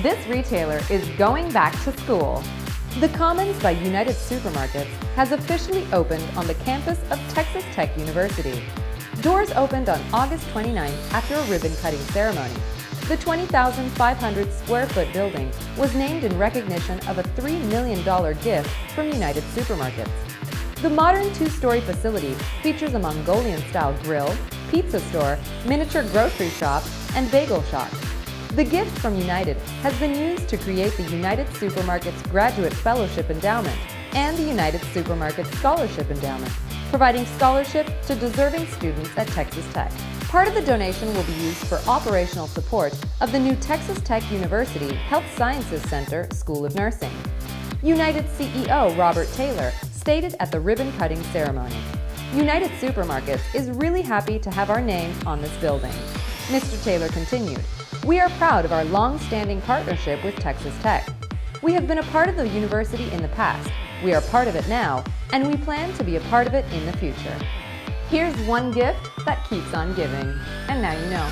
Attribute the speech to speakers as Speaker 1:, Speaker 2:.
Speaker 1: This retailer is going back to school. The Commons by United Supermarkets has officially opened on the campus of Texas Tech University. Doors opened on August 29th after a ribbon cutting ceremony. The 20,500 square foot building was named in recognition of a $3 million gift from United Supermarkets. The modern two-story facility features a Mongolian-style grill, pizza store, miniature grocery shop, and bagel shop. The gift from United has been used to create the United Supermarkets Graduate Fellowship Endowment and the United Supermarkets Scholarship Endowment, providing scholarship to deserving students at Texas Tech. Part of the donation will be used for operational support of the new Texas Tech University Health Sciences Center School of Nursing. United CEO Robert Taylor stated at the ribbon cutting ceremony. United Supermarkets is really happy to have our name on this building. Mr. Taylor continued, We are proud of our long-standing partnership with Texas Tech. We have been a part of the university in the past, we are part of it now, and we plan to be a part of it in the future. Here's one gift that keeps on giving. And now you know.